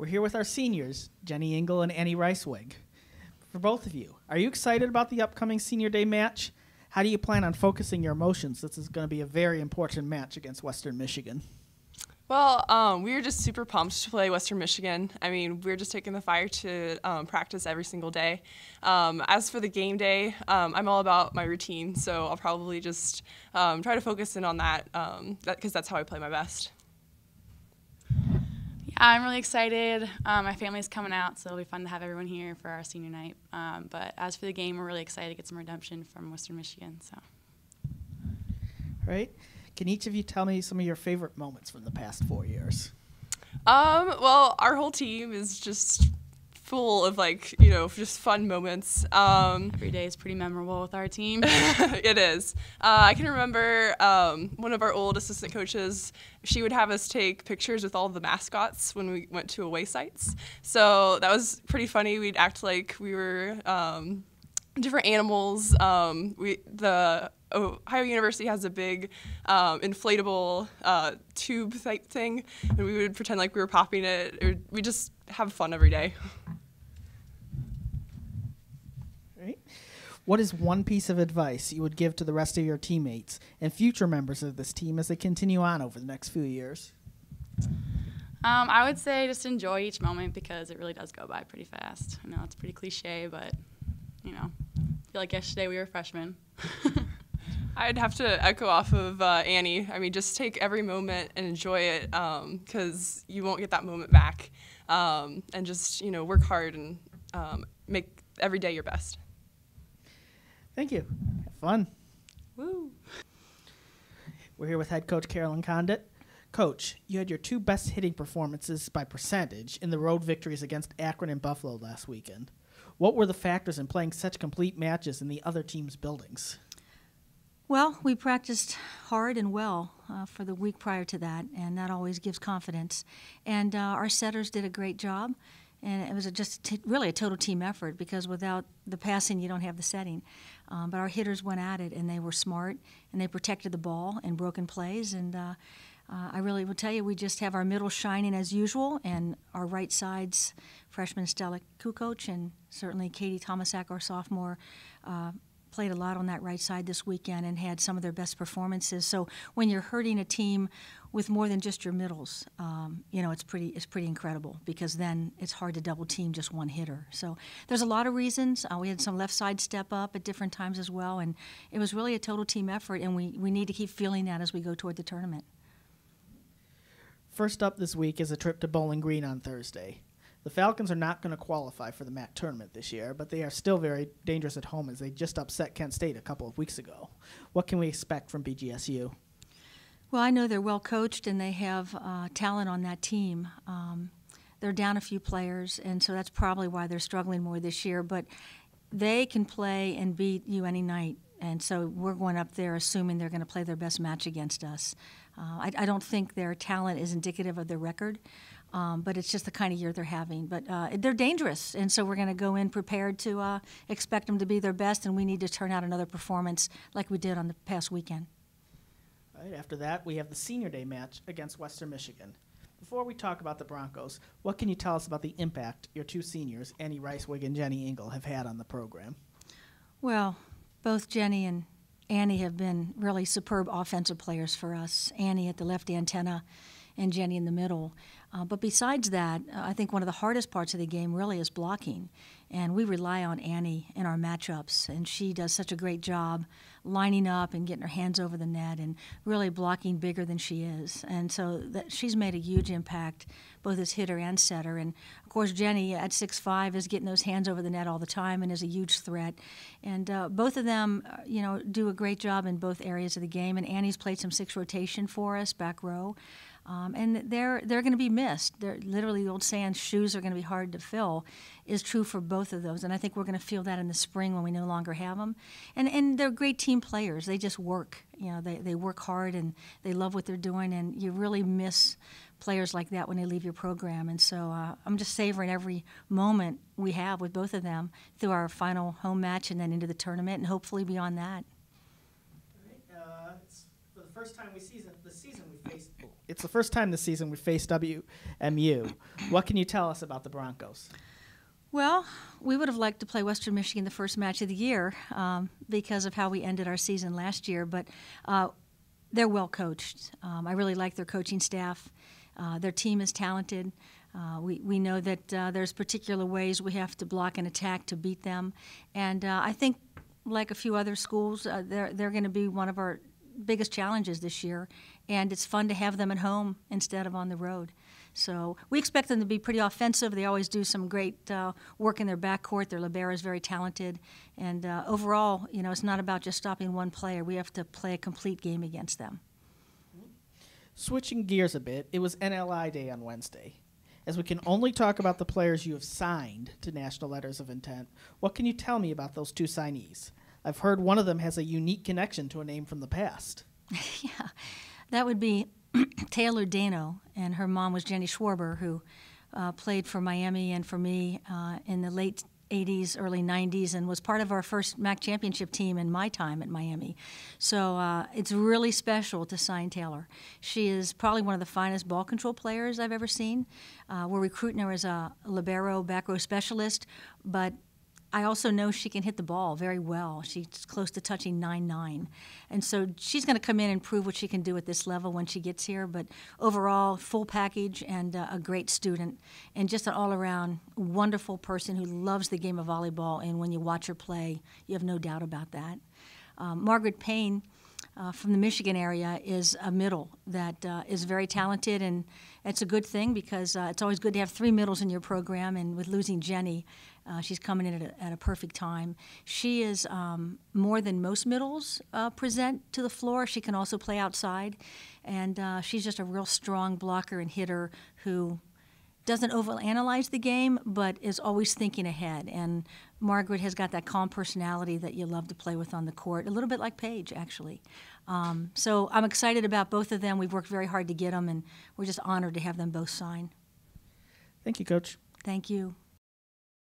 We're here with our seniors, Jenny Engel and Annie Ricewig. For both of you, are you excited about the upcoming senior day match? How do you plan on focusing your emotions? This is going to be a very important match against Western Michigan. Well, um, we were just super pumped to play Western Michigan. I mean, we are just taking the fire to um, practice every single day. Um, as for the game day, um, I'm all about my routine, so I'll probably just um, try to focus in on that because um, that, that's how I play my best. Yeah, I'm really excited. my family's coming out, so it'll be fun to have everyone here for our senior night. but as for the game, we're really excited to get some redemption from Western Michigan. So. All right. Can each of you tell me some of your favorite moments from the past four years? Um, well, our whole team is just full of like you know just fun moments. Um, Every day is pretty memorable with our team. it is. Uh, I can remember um, one of our old assistant coaches. She would have us take pictures with all the mascots when we went to away sites. So that was pretty funny. We'd act like we were um, different animals. Um, we the Ohio University has a big um, inflatable uh, tube type thing, and we would pretend like we were popping it. Or we just have fun every day. Right. What is one piece of advice you would give to the rest of your teammates and future members of this team as they continue on over the next few years? Um, I would say just enjoy each moment because it really does go by pretty fast. I know it's pretty cliche, but you know, I feel like yesterday we were freshmen. I'd have to echo off of uh, Annie. I mean, just take every moment and enjoy it because um, you won't get that moment back. Um, and just, you know, work hard and um, make every day your best. Thank you. Have fun. Woo. We're here with head coach Carolyn Condit. Coach, you had your two best hitting performances by percentage in the road victories against Akron and Buffalo last weekend. What were the factors in playing such complete matches in the other team's buildings? Well, we practiced hard and well uh, for the week prior to that, and that always gives confidence. And uh, our setters did a great job, and it was just really a total team effort because without the passing, you don't have the setting. Um, but our hitters went at it, and they were smart, and they protected the ball in broken plays. And uh, uh I really will tell you, we just have our middle shining as usual, and our right sides, freshman Stella Kukoc and certainly Katie Tomasak, our sophomore uh, played a lot on that right side this weekend and had some of their best performances. So when you're hurting a team with more than just your middles, um, you know it's pretty it's pretty incredible because then it's hard to double team just one hitter. So there's a lot of reasons. Uh, we had some left side step up at different times as well, and it was really a total team effort. And we we need to keep feeling that as we go toward the tournament. First up this week is a trip to Bowling Green on Thursday. The Falcons are not going to qualify for the MAC tournament this year, but they are still very dangerous at home as they just upset Kent State a couple of weeks ago. What can we expect from BGSU? Well, I know they're well coached and they have uh, talent on that team. Um, they're down a few players, and so that's probably why they're struggling more this year. But they can play and beat you any night, and so we're going up there assuming they're going to play their best match against us. Uh, I, I, don't think their talent is indicative of their record. Um, but it's just the kind of year they're having. But uh, they're dangerous, and so we're going to go in prepared to uh, expect them to be their best, and we need to turn out another performance like we did on the past weekend. Right after that, we have the senior day match against Western Michigan. Before we talk about the Broncos, what can you tell us about the impact your two seniors, Annie Ricewig and Jenny Engel, have had on the program? Well, both Jenny and Annie have been really superb offensive players for us. Annie at the left antenna and Jenny in the middle. Uh, but besides that, uh, I think one of the hardest parts of the game really is blocking. And we rely on Annie in our matchups, and she does such a great job lining up and getting her hands over the net and really blocking bigger than she is. And so that, she's made a huge impact, both as hitter and setter. And of course, Jenny at six five is getting those hands over the net all the time and is a huge threat. And uh, both of them, uh, you know, do a great job in both areas of the game. And Annie's played some six rotation for us back row. Um, and they're they're going to be missed. They're literally the old saying, "Shoes are going to be hard to fill," is true for both of those. And I think we're going to feel that in the spring when we no longer have them. And and they're great team players. They just work. You know, they they work hard and they love what they're doing. And you really miss players like that when they leave your program. And so uh, I'm just savoring every moment we have with both of them through our final home match and then into the tournament and hopefully beyond that. Uh, for the first time we season, the season we faced It's the first time this season we faced WMU. What can you tell us about the Broncos? Well, we would have liked to play Western Michigan the first match of the year um, because of how we ended our season last year, but uh, they're well coached. Um, I really like their coaching staff. Uh, their team is talented. Uh, we, we know that uh, there's particular ways we have to block and attack to beat them. And uh, I think, like a few other schools, uh, they're, they're going to be one of our biggest challenges this year. And it's fun to have them at home instead of on the road. So we expect them to be pretty offensive. They always do some great uh, work in their backcourt. Their libero is very talented, and uh, overall, you know, it's not about just stopping one player. We have to play a complete game against them. Switching gears a bit, it was NLI Day on Wednesday. As we can only talk about the players you have signed to National Letters of Intent, what can you tell me about those two signees? I've heard one of them has a unique connection to a name from the past. yeah, that would be Taylor Dano, and her mom was Jenny Schwarber, who uh, played for Miami and for me uh, in the late 80s, early 90s, and was part of our first MAC championship team in my time at Miami. So uh, it's really special to sign Taylor. She is probably one of the finest ball control players I've ever seen. Uh, we're recruiting her as a libero back row specialist, but I also know she can hit the ball very well. She's close to touching 9 9. And so she's going to come in and prove what she can do at this level when she gets here. But overall, full package and uh, a great student, and just an all around wonderful person who loves the game of volleyball. And when you watch her play, you have no doubt about that. Um, Margaret Payne. Uh, from the Michigan area is a middle that uh, is very talented, and it's a good thing because uh, it's always good to have three middles in your program. And with losing Jenny, uh, she's coming in at a, at a, perfect time. She is um, more than most middles uh, present to the floor. She can also play outside, and uh, she's just a real strong blocker and hitter who doesn't overanalyze the game, but is always thinking ahead. And Margaret has got that calm personality that you love to play with on the court, a little bit like Paige, actually. Um, so I'm excited about both of them. We've worked very hard to get them, and we're just honored to have them both sign. Thank you, Coach. Thank you.